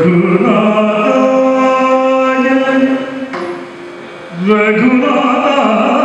Guru Love.